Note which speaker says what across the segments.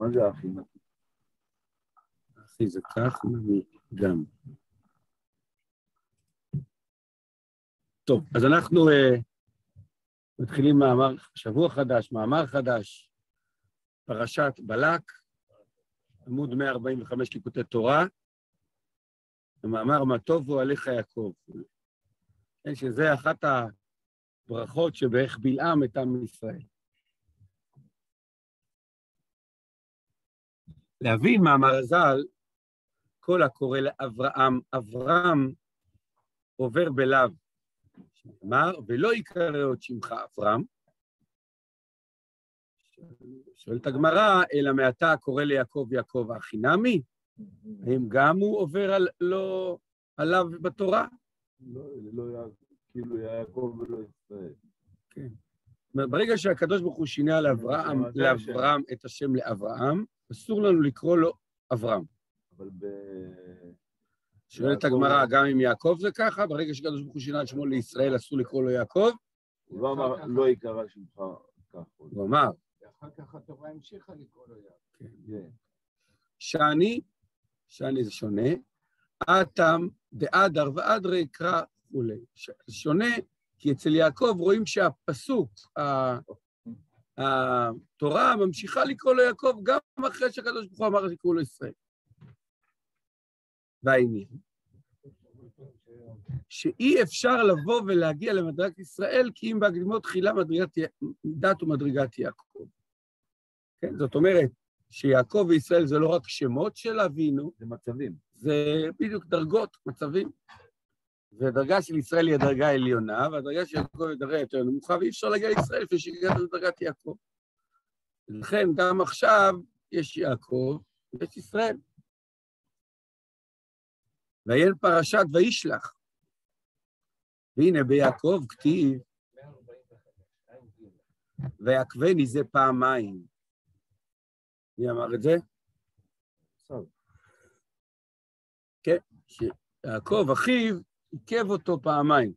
Speaker 1: מה זה האחים?
Speaker 2: אחי זה כך, גם. טוב, אז אנחנו uh, מתחילים מאמר, שבוע חדש, מאמר חדש, פרשת בלק, עמוד 145 ליקוטי תורה, המאמר מה טוב הוא עליך יעקב. כן, שזה אחת הברכות שבאיך בלעם את עם ישראל. להבין מאמר הז"ל, כל הקורא לאברהם, אברהם עובר בלאו. אמר, ולא יקרא עוד שמך אברהם. שואלת הגמרא, אלא מעתה קורא ליעקב יעקב החינמי? האם גם הוא עובר על, לא, עליו בתורה?
Speaker 1: לא, לא כאילו יעקב ולא ישראל.
Speaker 2: כן. ברגע שהקדוש ברוך הוא שינה לאברהם, לאברהם את השם לאברהם, אסור לנו לקרוא לו אברהם.
Speaker 1: אבל ב...
Speaker 2: שואלת הגמרא, גם אם יעקב זה ככה, ברגע שקדוש ברוך הוא שינה את שמו לישראל, אסור לקרוא לו יעקב?
Speaker 1: הוא לא אמר, לא יקרא שמך ככה.
Speaker 2: הוא אמר.
Speaker 3: ואחר כך התורה המשיכה לקרוא לו יעקב.
Speaker 2: כן. כן. שאני, שאני זה שונה, אטם דאדר ואדרי קרא וכולי. שונה, כי אצל יעקב רואים שהפסוק, התורה ממשיכה לקרוא לו יעקב גם אחרי שהקדוש ברוך הוא אמר לקרוא לו ישראל. והעניין, שאי אפשר לבוא ולהגיע למדרגת ישראל, כי אם בהקדימות תחילה מדרגת דת ומדרגת יעקב. כן, זאת אומרת, שיעקב וישראל זה לא רק שמות של אבינו,
Speaker 1: זה מצבים.
Speaker 2: זה בדיוק דרגות, מצבים. והדרגה של ישראל היא הדרגה העליונה, והדרגה של יעקב היא הדרגה יותר נמוכה, ואי אפשר להגיע לישראל לפני שהגעת לדרגת יעקב. לכן גם עכשיו יש יעקב ויש ישראל. ויין פרשת וישלח. והנה ביעקב כתיב, ויעקבני זה פעמיים. מי אמר את זה? כן, שיעקב אחיו עיכב אותו פעמיים.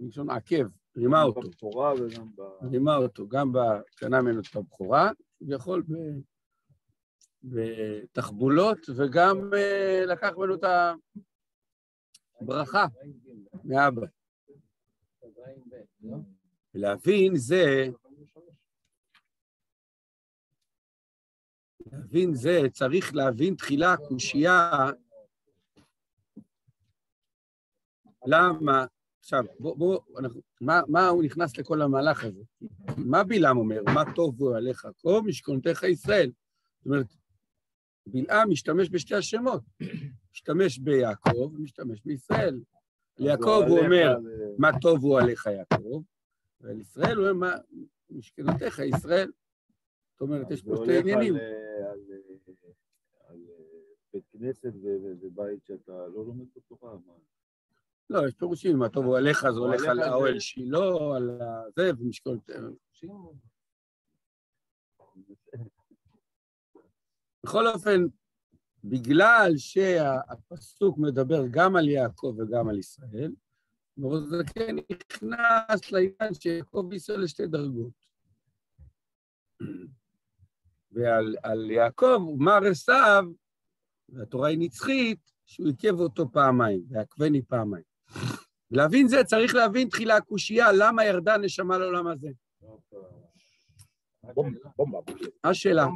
Speaker 2: מלשון עקב, רימה אותו.
Speaker 1: בבכורה וגם ב...
Speaker 2: רימה אותו, גם קנה ממנו את הבכורה, כביכול בתחבולות, וגם אה, לקח ממנו את הברכה מאבא. להבין זה, להבין זה, צריך להבין תחילה קושייה למה, עכשיו, בואו, בוא, מה, מה הוא נכנס לכל המהלך הזה? מה בלעם אומר? מה טוב הוא עליך כה משכונתך ישראל. זאת אומרת, בלעם משתמש בשתי השמות, משתמש ביעקב ומשתמש בישראל. ליעקב הוא אומר, מה טוב הוא עליך יעקב, ועל ישראל הוא אומר, מה משכנותיך ישראל. זאת אומרת, יש פה שתי עניינים.
Speaker 1: על בית כנסת ובית שאתה לא לומד בתורה, מה?
Speaker 2: לא, יש פירושים, מה טוב הוא עליך, זה הולך על האוהל שילה, על זה, ומשקול... בכל אופן, בגלל שהפסוק מדבר גם על יעקב וגם על ישראל, כן נכנס לעניין שיעקב וישראל לשתי דרגות. ועל יעקב, מר עשיו, והתורה היא נצחית, שהוא עיכב אותו פעמיים, ועקבני פעמיים. להבין זה צריך להבין תחילה הקושייה, למה ירדה נשמה לעולם הזה. השאלה,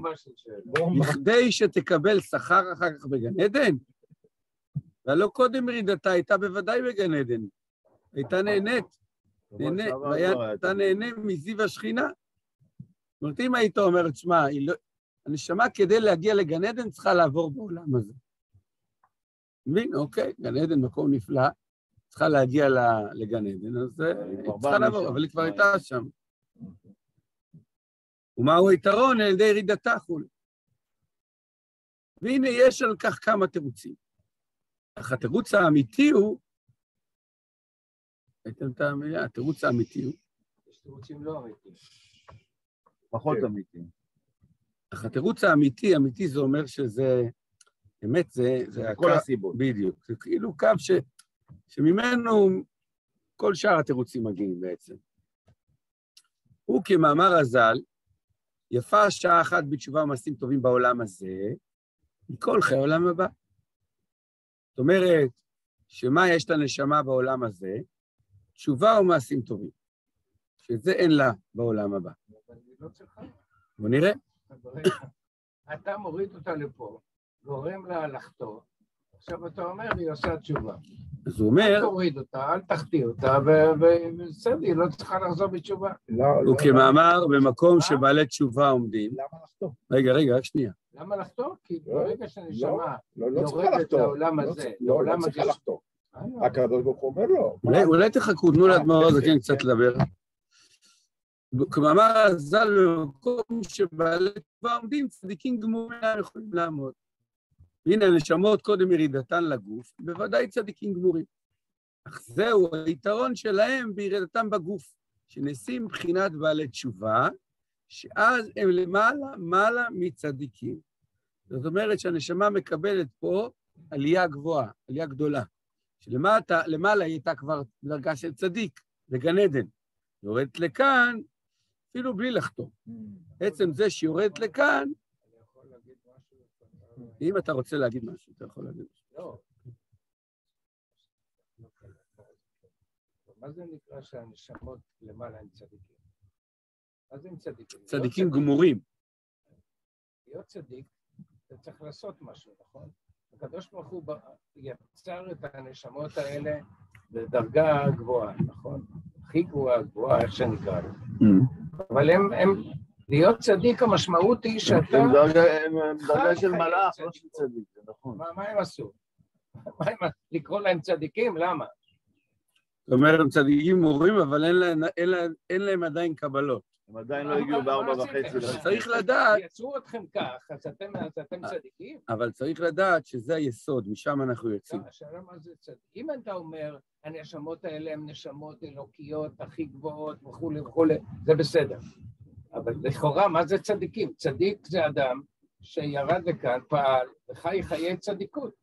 Speaker 2: בכדי שתקבל שכר אחר כך בגן עדן? והלא קודם ירידתה הייתה בוודאי בגן עדן. הייתה נהנית, הייתה נהנה מזיו השכינה. זאת אומרת, אם היית אומר, תשמע, לא- הנשמה כדי להגיע לגן עדן צריכה לעבור בעולם הזה. מבין? אוקיי, גן עדן מקום נפלא, צריכה להגיע לגן עדן, אז היא צריכה לעבור, אבל היא כבר הייתה שם. ומהו היתרון? על ידי ירידתה כולי. והנה, יש על כך כמה תירוצים. אך התירוץ האמיתי הוא, הייתם את המילה, התירוץ האמיתי הוא...
Speaker 3: יש תירוצים לא אמיתיים.
Speaker 1: פחות אמיתיים.
Speaker 2: אך התירוץ האמיתי, אמיתי זה אומר שזה, באמת זה...
Speaker 1: זה כל הסיבות.
Speaker 2: בדיוק. זה כאילו קו ש... שממנו כל שאר התירוצים מגיעים בעצם. הוא כמאמר הז"ל, יפה שעה אחת בתשובה ומעשים טובים בעולם הזה, מכל חיי העולם הבא. זאת אומרת, שמה יש לנשמה בעולם הזה? תשובה ומעשים טובים. שזה אין לה בעולם הבא.
Speaker 3: אבל לא.
Speaker 2: בוא נראה.
Speaker 3: אתה מוריד אותה לפה, גורם לה לחטוא, עכשיו אתה אומר, היא עושה תשובה.
Speaker 2: אז הוא
Speaker 3: אל
Speaker 2: אומר,
Speaker 3: תוריד אותה, אל תחטיא אותה, ובסדר, היא לא צריכה לחזור בתשובה.
Speaker 4: לא,
Speaker 2: הוא
Speaker 4: לא,
Speaker 2: כמאמר במקום שבעלי תשובה עומדים.
Speaker 4: למה לחתום?
Speaker 2: רגע, רגע, רק שנייה.
Speaker 3: למה לחטוא? כי
Speaker 4: לא,
Speaker 3: ברגע שהנשמה
Speaker 4: לא, לא צריכה
Speaker 3: יורדת. לעולם
Speaker 4: לא
Speaker 3: הזה,
Speaker 4: לא,
Speaker 3: לעולם
Speaker 4: לא צריכה
Speaker 3: הזה.
Speaker 4: לחתום.
Speaker 3: אה,
Speaker 4: הקדוש ברוך הוא אומר לו.
Speaker 2: אולי, תחכו, תנו לאדמו"ר הזקן
Speaker 4: כן,
Speaker 2: קצת. לדבר. כמאמר הז"ל, במקום שבעלי תשובה עומדים, צדיקים גמורים יכולים לעמוד. והנה, הנשמות קודם ירידתן לגוף, בוודאי צדיקים גמורים. אך זהו היתרון שלהם בירידתם בגוף, שנעשים מבחינת בעלי תשובה, שאז הם למעלה, מעלה מצדיקים. זאת אומרת שהנשמה מקבלת פה עלייה גבוהה, עלייה גדולה. שלמטה, למעלה היא הייתה כבר דרגה של צדיק, בגן עדן. יורדת לכאן, אפילו בלי לחתום. עצם זה שהיא יורדת לכאן,
Speaker 3: אני יכול להגיד משהו?
Speaker 2: אם אתה רוצה להגיד משהו, אתה יכול להגיד משהו.
Speaker 3: לא. מה זה נקרא שהנשמות למעלה הם צדיקים? זה הם צדיקים?
Speaker 2: צדיקים גמורים.
Speaker 3: להיות צדיק, אתה צריך לעשות משהו, נכון? הקדוש ברוך הוא יצר את הנשמות האלה לדרגה גבוהה, נכון? הכי גבוהה, גבוהה, איך שנקרא לזה. אבל הם, הם, להיות צדיק המשמעות היא שאתה...
Speaker 1: הם דרגה- של מלאך, לא. של צדיק, זה נכון.
Speaker 3: מה, הם עשו? מה הם, לקרוא להם צדיקים? למה?
Speaker 2: זאת אומרת, הם צדיקים גמורים, אבל אין להם- אין להם- אין להם עדיין קבלות.
Speaker 1: הם עדיין לא הגיעו בארבע וחצי.
Speaker 2: צריך לדעת,
Speaker 3: יצרו אתכם כך, אז אתם, אז אתם צדיקים?
Speaker 2: אבל צריך לדעת שזה היסוד, משם אנחנו יוצאים.
Speaker 3: השאלה מה זה צדיק. אם אתה אומר, הנשמות האלה הן נשמות אלוקיות הכי גבוהות וכולי וכולי, זה בסדר. אבל לכאורה, מה זה צדיקים? צדיק זה אדם שירד לכאן, פעל, וחי חיי צדיקות.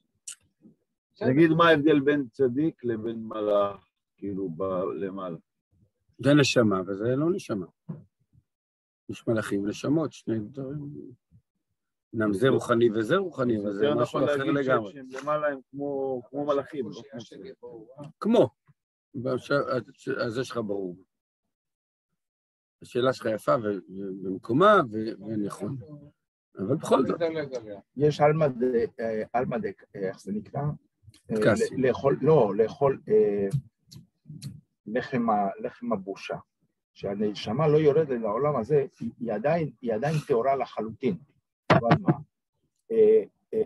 Speaker 1: נגיד מה ההבדל בין צדיק לבין מלאך, כאילו, ב- למעלה.
Speaker 2: זה נשמה וזה לא נשמה. יש מלאכים ונשמות, שני דברים. אמנם זה רוחני וזה רוחני, אבל זה משהו
Speaker 1: נכון
Speaker 2: אחר
Speaker 1: להגיד
Speaker 2: לגמרי.
Speaker 1: שהם למעלה הם כמו כמו מלאכים. לא כמו.
Speaker 2: בש- אז יש לך ברור. השאלה שלך יפה ו- ובמקומה ו- ונכון, אבל בכל זאת.
Speaker 4: יש אלמד, אה, אה, איך זה נקרא? אה, לאכול, לא, לאכול לחם הבושה. שהנשמה לא יורדת לעולם הזה, היא- עדיין, היא עדיין טהורה לחלוטין. אבל מה?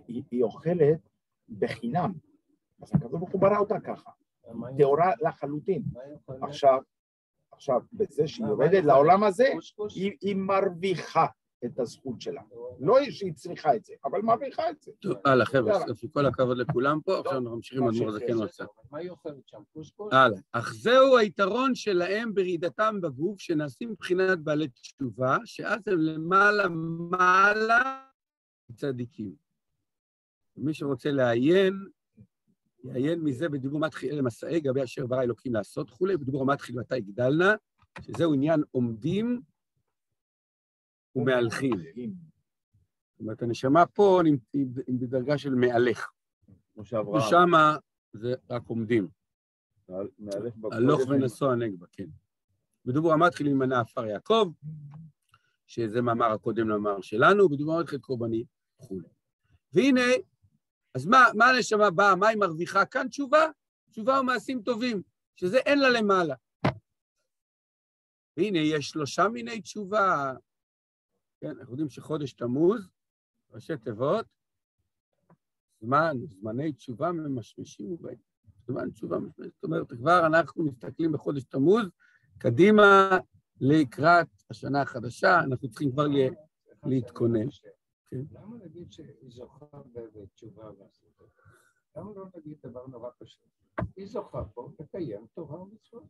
Speaker 4: היא היא אוכלת בחינם. אז הקדוש ברוך הוא ברא אותה ככה, טהורה לחלוטין. עכשיו, עכשיו, בזה שהיא יורדת לעולם הזה? היא, היא מרוויחה את הזכות שלה. לא שהיא צריכה את זה, אבל מרוויחה את זה.
Speaker 2: טוב, הלאה, חבר'ה, כל הכבוד לכולם פה, עכשיו אנחנו ממשיכים אדמו"ר הזקן
Speaker 4: כן,
Speaker 2: רוצה.
Speaker 3: מה היא אוכלת שם? קושקוש?
Speaker 2: הלאה. אך זהו היתרון שלהם בירידתם בגוף, שנעשים מבחינת בעלי תשובה, שאז הם למעלה מעלה צדיקים. מי שרוצה לעיין, יעיין מזה בדיבור מה תחילה למסעי גבי אשר ברא אלוקים לעשות וכולי, בדיבור מה תחילתה יגדלנה, שזהו עניין עומדים ומהלכים. זאת אומרת, הנשמה פה היא בדרגה של מהלך,
Speaker 1: כמו שאברהם.
Speaker 2: ושמה זה רק עומדים. הלוך ונסוע נגבה, כן. בדיבור המתחיל ממנה עפר יעקב, שזה מאמר הקודם למאמר שלנו, בדיבור המתחיל קורבני וכולי. והנה, אז מה, מה הנשמה באה, מה היא מרוויחה כאן? תשובה, תשובה ומעשים טובים, שזה אין לה למעלה. והנה, יש שלושה מיני תשובה. כן, אנחנו יודעים שחודש תמוז, ראשי תיבות, זמן, זמני תשובה ממשמשים ובאים. זמן תשובה ממשמשים. זאת אומרת, כבר אנחנו מסתכלים בחודש תמוז, קדימה לקראת השנה החדשה, אנחנו צריכים כבר. להתכונן. כן.
Speaker 3: למה להגיד שהיא זוכה בתשובה ועשית? למה לא להגיד דבר נורא פשוט? היא זוכה פה לקיים תורה ומצוות.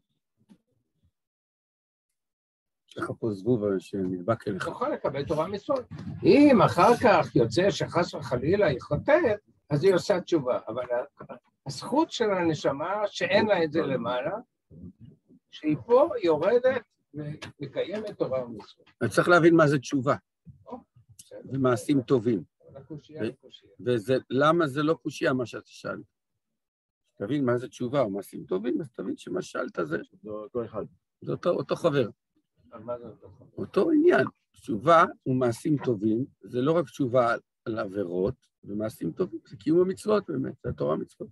Speaker 2: יש לך פה זבוב שנדבק אליך.
Speaker 3: זוכה לקבל תורה ומצוות. אם אחר כך יוצא שחס וחלילה היא חוטאת, אז היא עושה תשובה. אבל הזכות של הנשמה, שאין לה את זה למעלה, שהיא פה יורדת מקיימת תורה ומצוות.
Speaker 2: אני צריך להבין מה זה תשובה. זה מעשים טובים.
Speaker 3: קושייה.
Speaker 2: ולמה זה לא קושייה, מה שאתה שאלת? תבין מה זה תשובה או מעשים טובים, אז תבין שמה ששאלת זה,
Speaker 1: זה אותו אחד.
Speaker 2: זה אותו, אותו חבר.
Speaker 3: אותו
Speaker 2: עניין. תשובה ומעשים טובים, זה לא רק תשובה על, עבירות ומעשים טובים, זה קיום המצוות באמת, זה התורה מצוות.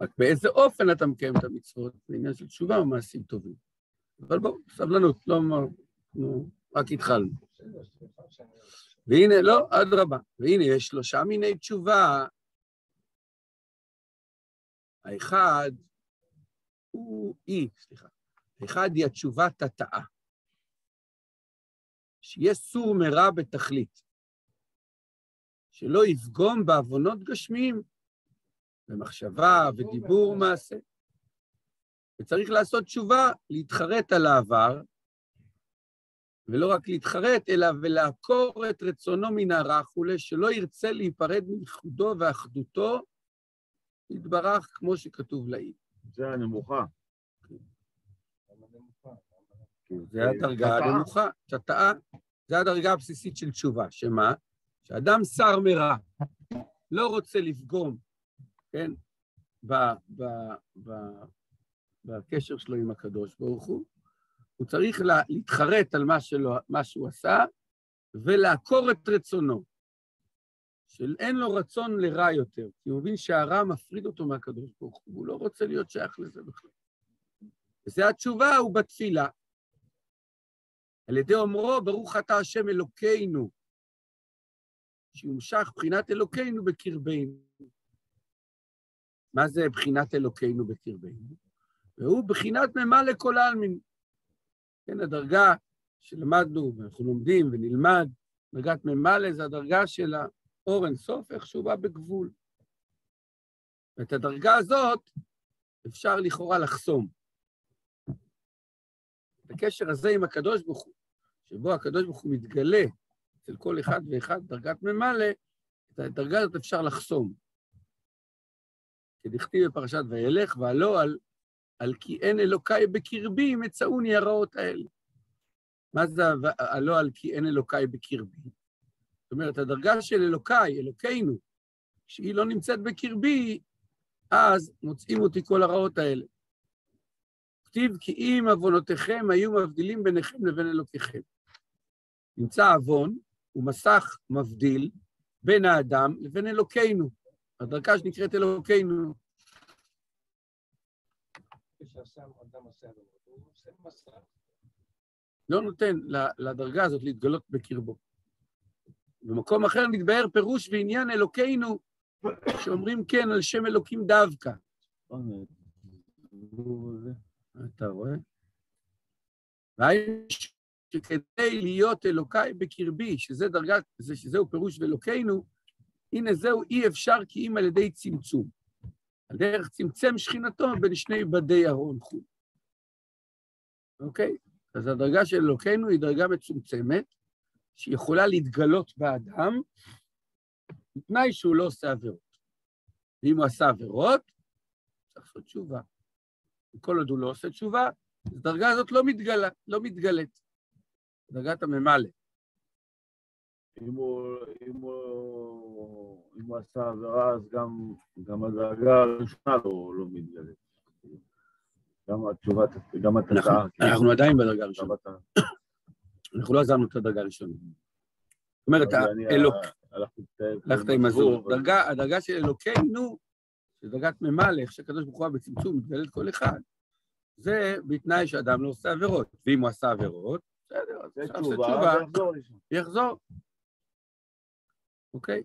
Speaker 2: רק באיזה אופן אתה מקיים את המצוות, זה עניין של תשובה ומעשים טובים. אבל בואו, סבלנות, לא אמרנו, רק התחלנו. והנה, לא, אדרבה. והנה, יש שלושה מיני תשובה. האחד הוא אי, סליחה. האחד היא התשובת התאה. שיהיה סור מרע בתכלית. שלא יפגום בעוונות גשמיים, במחשבה ודיבור מעשה. וצריך לעשות תשובה, להתחרט על העבר, ולא רק להתחרט, אלא ולעקור את רצונו מן הרע כולי, שלא ירצה להיפרד מייחודו ואחדותו, יתברך כמו שכתוב לעיל.
Speaker 1: זה הנמוכה.
Speaker 3: נמוכה?
Speaker 2: זה הדרגה. הנמוכה, תתאה. זה הדרגה הבסיסית של תשובה, שמה? שאדם שר מרע, לא רוצה לפגום, כן, ב, ב, ב, בקשר שלו עם הקדוש ברוך הוא, הוא צריך לה, להתחרט על מה, שלו, מה שהוא עשה ולעקור את רצונו, שאין לו רצון לרע יותר, כי הוא מבין שהרע מפריד אותו מהקדוש ברוך הוא, והוא לא רוצה להיות שייך לזה בכלל. וזו התשובה, הוא בתפילה. על ידי אומרו, ברוך אתה השם אלוקינו, שיומשך בחינת אלוקינו בקרבנו. מה זה בחינת אלוקינו בקרבנו? והוא בחינת ממלא כל העלמין. כן, הדרגה שלמדנו, ואנחנו לומדים ונלמד, דרגת ממלא זה הדרגה של האור אינסוף, איך שהוא בא בגבול. ואת הדרגה הזאת אפשר לכאורה לחסום. את הקשר הזה עם הקדוש ברוך הוא, שבו הקדוש ברוך הוא מתגלה אצל כל אחד ואחד דרגת ממלא, את הדרגה הזאת אפשר לחסום. כדכתיב בפרשת וילך, והלא על, על כי אין אלוקיי בקרבי, מצאוני הרעות האלה. מה זה הלא על כי אין אלוקיי בקרבי? זאת אומרת, הדרגה של אלוקיי, אלוקינו, כשהיא לא נמצאת בקרבי, אז מוצאים אותי כל הרעות האלה. כתיב כי אם עוונותיכם היו מבדילים ביניכם לבין אלוקיכם. נמצא עוון, הוא מסך מבדיל בין האדם לבין אלוקינו. הדרגה שנקראת אלוקינו. לא נותן לדרגה הזאת להתגלות בקרבו. במקום אחר מתבאר פירוש ועניין אלוקינו, שאומרים כן על שם אלוקים דווקא. אתה רואה? והיינו שכדי להיות אלוקיי בקרבי, שזה דרגת, זה- שזהו פירוש ואלוקינו, הנה זהו אי אפשר כי אם על ידי צמצום. על דרך צמצם שכינתו בין שני בדי ארון חו"ל. אוקיי? אז הדרגה של אלוקינו היא דרגה מצומצמת, שיכולה להתגלות באדם, בתנאי שהוא לא עושה עבירות. ואם הוא עשה עבירות, צריך לעשות תשובה. וכל עוד הוא לא עושה תשובה, הדרגה הזאת לא מתגלה, לא מתגלית. דרגת הממלא.
Speaker 1: אם הוא, אם הוא, אם הוא עשה עבירה, אז גם, גם הדרגה הראשונה לא, לא מתגלית. גם התשובה, גם התוצאה.
Speaker 2: אנחנו עדיין בדרגה הראשונה. אנחנו לא עזבנו את הדרגה הראשונה. זאת אומרת, האלוק,
Speaker 1: לטייל
Speaker 2: הלכת עם הזור. הדרגה של אלוקינו, של דרגת ממלא, איך שהקדוש ברוך הוא בצמצום מתגלית כל אחד, זה בתנאי שאדם לא עושה עבירות. ואם הוא עשה עבירות, בסדר, אז
Speaker 1: זה
Speaker 2: לעשות
Speaker 1: תשובה.
Speaker 2: יחזור. אוקיי?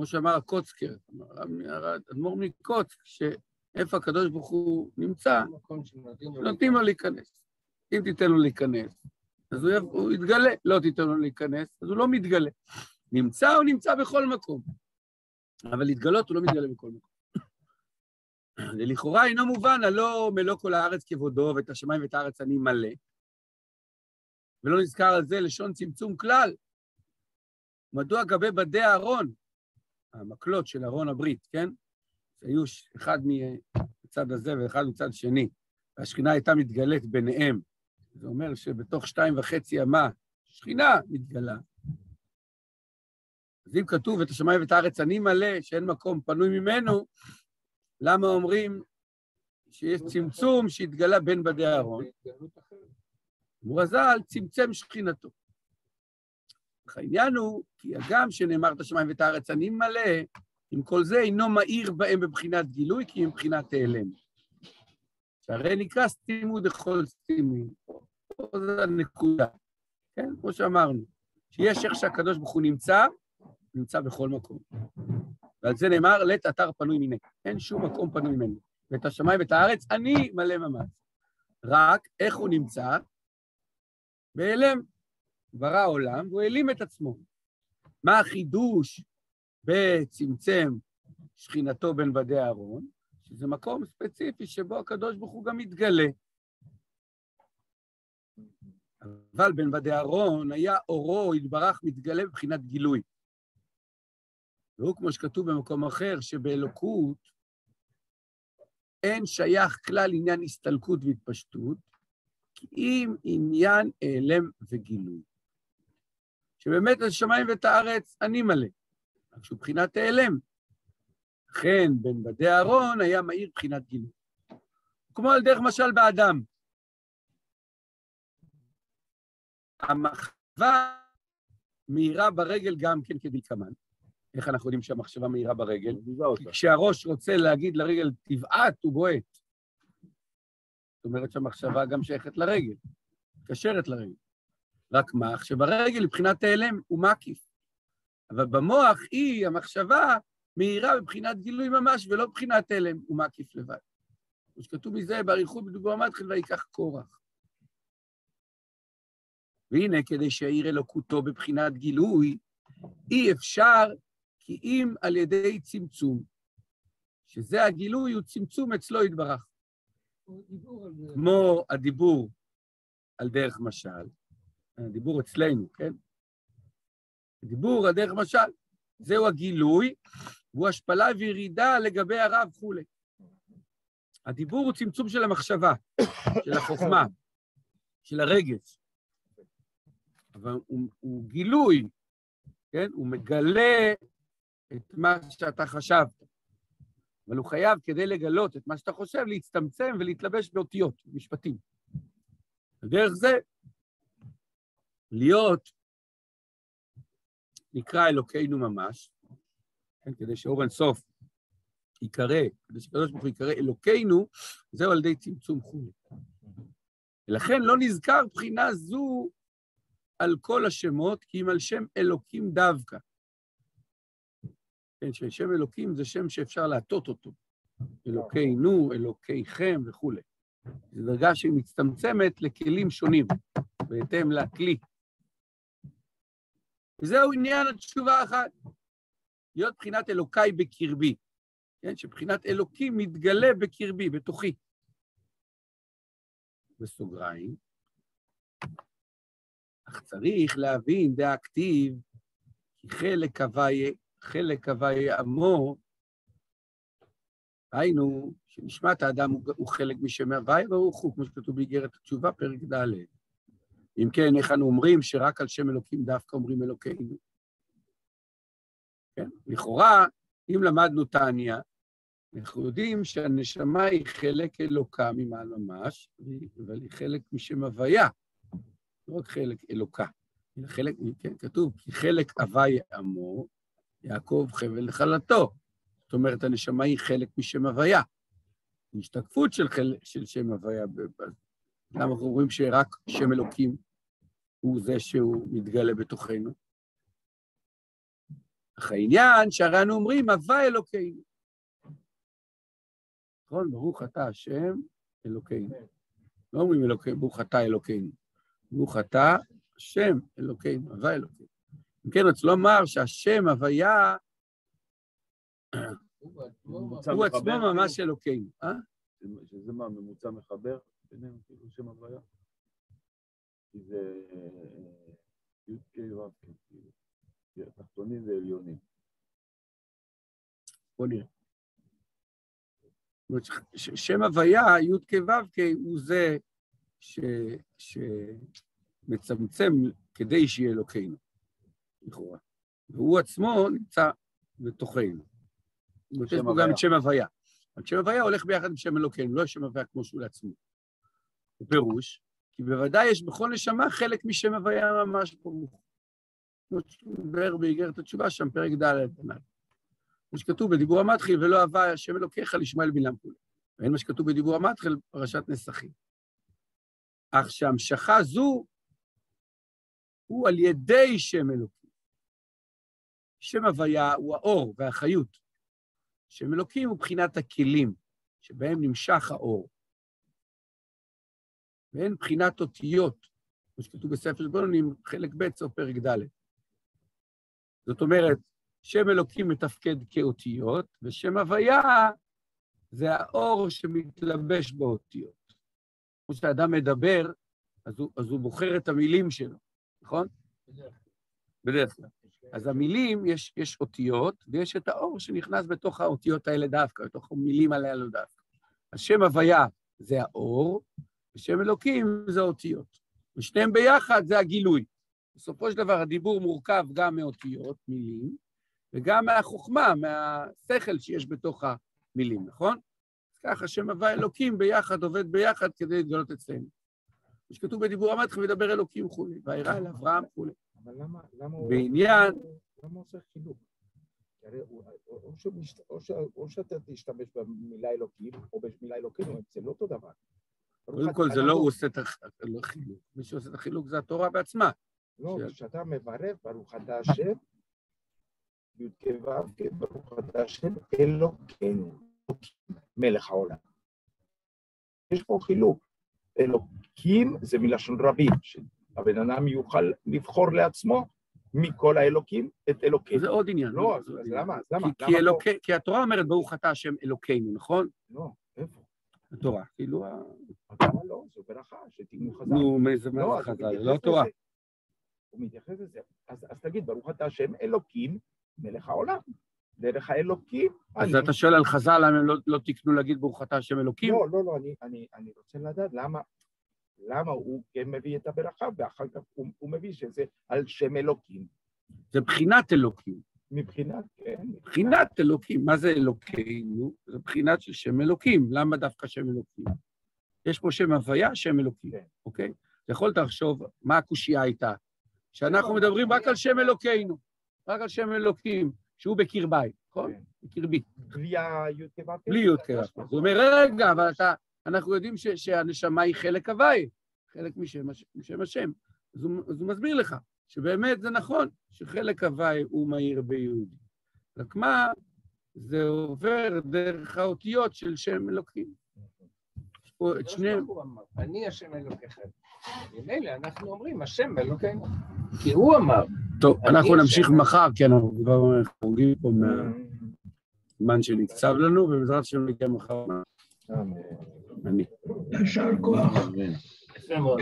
Speaker 2: כמו שאמר הקוצקר, אמר האדמו"ר מקוצק, שאיפה הקדוש ברוך הוא נמצא, נותנים לו להיכנס. אם תיתן לו להיכנס, אז הוא, הוא יתגלה. לא תיתן לו להיכנס, אז הוא לא מתגלה. נמצא, הוא נמצא בכל מקום. אבל להתגלות הוא לא מתגלה בכל מקום. ולכאורה אינו מובן, הלא מלוא כל הארץ כבודו, ואת השמיים ואת הארץ אני מלא. ולא נזכר על זה לשון צמצום כלל. מדוע גבי בדי אהרון, המקלות של אהרון הברית, כן? היו ש- אחד מצד הזה ואחד מצד שני, והשכינה הייתה מתגלית ביניהם, זה אומר שבתוך שתיים וחצי אמה שכינה מתגלה. אז אם כתוב את השמיים ואת הארץ אני מלא, שאין מקום פנוי ממנו, למה אומרים שיש צמצום שהתגלה בין בדי אהרון? אמרו הז"ל, צמצם שכינתו. אך העניין הוא, כי הגם שנאמר את השמיים ואת הארץ אני מלא, עם כל זה אינו מאיר בהם בבחינת גילוי, כי מבחינת העלם. שהרי נקרא סתימו דכל סתימים. זו הנקודה, כן? כמו שאמרנו, שיש איך שהקדוש ברוך הוא נמצא, נמצא בכל מקום. ועל זה נאמר, לית אתר פנוי מיני. אין שום מקום פנוי ממנו. ואת השמיים ואת הארץ אני מלא ממש. רק איך הוא נמצא? בהלם. ברא עולם, והוא העלים את עצמו. מה החידוש בצמצם שכינתו בין בדי אהרון? שזה מקום ספציפי שבו הקדוש ברוך הוא גם מתגלה. אבל בין בדי אהרון היה אורו יתברך מתגלה מבחינת גילוי. והוא, כמו שכתוב במקום אחר, שבאלוקות אין שייך כלל עניין הסתלקות והתפשטות, כי אם עניין העלם וגילוי. שבאמת את השמיים ואת הארץ אני מלא, רק שהוא בחינת העלם. לכן בין בדי אהרון היה מאיר בחינת גילוי. כמו על דרך משל באדם. המחווה מאירה ברגל גם כן כדלקמן. איך אנחנו יודעים שהמחשבה מאירה ברגל? כי כשהראש רוצה להגיד לרגל תבעט, הוא בועט. זאת אומרת שהמחשבה גם שייכת לרגל, מתקשרת לרגל. רק מה? שברגל מבחינת ההלם הוא מקיף. אבל במוח היא, המחשבה, מאירה מבחינת גילוי ממש, ולא מבחינת הלם, הוא מקיף לבד. כמו שכתוב מזה באריכות בדוגמה מתחיל ויקח קורח. והנה, כדי שיעיר אלוקותו בבחינת גילוי, אי אפשר כי אם על ידי צמצום, שזה הגילוי, הוא צמצום אצלו יתברך. כמו הדיבור על דרך משל, הדיבור אצלנו, כן? הדיבור על דרך משל, זהו הגילוי, והוא השפלה וירידה לגבי הרב וכולי. הדיבור הוא צמצום של המחשבה, של החוכמה, של הרגש. אבל הוא, הוא גילוי, כן? הוא מגלה את מה שאתה חשבת. אבל הוא חייב, כדי לגלות את מה שאתה חושב, להצטמצם ולהתלבש באותיות, משפטים. ודרך זה, להיות נקרא אלוקינו ממש, כן, כדי שאור אינסוף ייקרא, כדי שקדוש ברוך הוא ייקרא אלוקינו, זהו על ידי צמצום חולי. ולכן לא נזכר בחינה זו על כל השמות, כי אם על שם אלוקים דווקא. כן, ששם אלוקים זה שם שאפשר להטות אותו. אלוקינו, אלוקיכם וכולי. זו דרגה שהיא מצטמצמת לכלים שונים, בהתאם לכלי. וזהו עניין התשובה אחת, להיות בחינת אלוקיי בקרבי, כן, שבחינת אלוקים מתגלה בקרבי, בתוכי. בסוגריים, אך צריך להבין דעה כתיב, כי חלק הוויה חלק הווי עמו, היינו, שנשמת האדם הוא חלק משם הווי ברוך הוא, כמו שכתוב באיגרת התשובה, פרק ד'. אם כן, איך אנו אומרים שרק על שם אלוקים דווקא אומרים אלוקינו? כן? לכאורה, אם למדנו תניא, אנחנו יודעים שהנשמה היא חלק אלוקה ממעל ממש, אבל היא חלק משם הוויה, לא רק חלק אלוקה. חלק, כן, כתוב, כי חלק הווי עמו, יעקב חבל נחלתו. זאת אומרת, הנשמה היא חלק משם הוויה. השתקפות של, חל... של שם הוויה. למה אנחנו אומרים שרק שם אלוקים הוא זה שהוא מתגלה בתוכנו? אך העניין שהרי אנו אומרים, הווה אלוקינו. נכון? ברוך אתה השם אלוקינו. לא אומרים אלוקינו, ברוך אתה אלוקינו. ברוך אתה השם אלוקינו, הווה אלוקינו. אם כן, רצו לומר שהשם, הוויה, הוא עצמו ממש אלוקינו. אה?
Speaker 1: שזה מה, ממוצע מחבר ביניהם, כאילו, שם הוויה? כי זה י"ק ו"ק, כאילו, תחתונים ועליונים.
Speaker 2: בוא נראה. שם הוויה, י"ק ו"ק, הוא זה שמצמצם כדי שיהיה אלוקינו, לכאורה. והוא עצמו נמצא בתוכנו. יש פה גם את שם הוויה. אבל שם הוויה הולך ביחד עם שם אלוקינו, לא שם הוויה כמו שהוא לעצמו. בפירוש, בוודאי יש בכל נשמה חלק משם הוויה ממש ברוך. כמו שדיבר באיגרת התשובה שם, פרק ד' כמו שכתוב בדיבור המתחיל, ולא אהבה השם אלוקיך לשמואל בלעם כולו. ואין מה שכתוב בדיבור המתחיל, פרשת נסחים. אך שהמשכה זו הוא על ידי שם אלוקים. שם הוויה הוא האור והחיות. שם אלוקים הוא בחינת הכלים שבהם נמשך האור. ואין בחינת אותיות, כמו שכתוב בספר גולונים, חלק ב' או פרק ד'. זאת אומרת, שם אלוקים מתפקד כאותיות, ושם הוויה זה האור שמתלבש באותיות. כמו שאדם מדבר, אז הוא, אז הוא בוחר את המילים שלו, נכון? בדרך כלל. אז המילים, יש, יש אותיות, ויש את האור שנכנס בתוך האותיות האלה דווקא, בתוך המילים האלה דווקא. אז שם הוויה זה האור, ושם אלוקים זה האותיות. ושניהם ביחד זה הגילוי. בסופו של דבר הדיבור מורכב גם מאותיות, מילים, וגם מהחוכמה, מהשכל שיש בתוך המילים, נכון? אז ככה שם הווה אלוקים ביחד, עובד ביחד כדי להתגלות אצלנו. כמו שכתוב בדיבור המתחיל, מדבר אלוקים וכולי, וירא אל אברהם וכולי.
Speaker 4: אבל למה, למה הוא...
Speaker 2: בעניין...
Speaker 4: למה הוא עושה חילוק? או שאתה תשתמש במילה אלוקים, או במילה אלוקים, זה לא אותו דבר.
Speaker 2: קודם כל, זה לא הוא עושה את החילוק. מי שעושה את החילוק זה התורה בעצמה.
Speaker 4: לא, כשאתה מברך, ברוך אתה השם, י"ק ו"ק, ברוך אתה השם, אלוקינו, מלך העולם. יש פה חילוק. אלוקים זה מלשון רבים, שהבן אדם יוכל לבחור לעצמו מכל האלוקים את אלוקינו.
Speaker 2: זה עוד עניין.
Speaker 4: לא, אז. למה? למה?
Speaker 2: כי התורה אומרת, ברוך אתה השם אלוקינו, נכון?
Speaker 4: לא, איפה?
Speaker 2: התורה. כאילו, ה-
Speaker 4: התורה לא, זו ברכה, שתהיו חזק.
Speaker 2: נו, מאיזה
Speaker 4: לא, הוא
Speaker 2: חז"ל, לא התורה.
Speaker 4: לזה. הוא מתייחס לזה. אז, אז תגיד, ברוך אתה השם אלוקים, מלך העולם. דרך האלוקים,
Speaker 2: אז. אתה שואל על חז"ל, למה הם לא- לא תיקנו להגיד ברוך אתה השם אלוקים?
Speaker 4: לא, לא, לא, אני, אני, אני רוצה לדעת למה, למה הוא כן מביא את הברכה, ואחר כך הוא, הוא מביא שזה על שם אלוקים.
Speaker 2: זה בחינת אלוקים.
Speaker 4: מבחינת, כן,
Speaker 2: בחינת אלוקים. מה זה אלוקינו? זה בחינת של שם אלוקים. למה דווקא שם אלוקים? יש פה שם הוויה, שם אלוקים,
Speaker 4: כן.
Speaker 2: אוקיי? אתה יכול לחשוב מה הקושייה הייתה, שאנחנו מדברים רק על שם אלוקינו, רק על שם אלוקים, שהוא בקרבי, נכון?
Speaker 4: כן.
Speaker 2: בקרבי,
Speaker 4: בלי הי"ק ו"ק?
Speaker 2: בלי. אז הוא אומר, רגע, אבל אתה, אנחנו יודעים ש, שהנשמה היא חלק הוואי, חלק משם, הש- משם השם. אז הוא מסביר לך שבאמת זה נכון שחלק הוואי הוא מהיר ביהודי. רק מה, זה עובר דרך האותיות של שם אלוקים. פה את שניהם.
Speaker 3: הוא אמר, אני השם אלוקיכם. ממילא אנחנו אומרים, השם אלוקינו. כי הוא אמר,
Speaker 2: טוב, אנחנו נמשיך. מחר, כי אנחנו כבר חורגים פה מהזמן שנקצב לנו, ובעזרת השם נגיע מחר.
Speaker 4: אמן.
Speaker 2: אני.
Speaker 5: יישר כוח.
Speaker 3: יפה מאוד.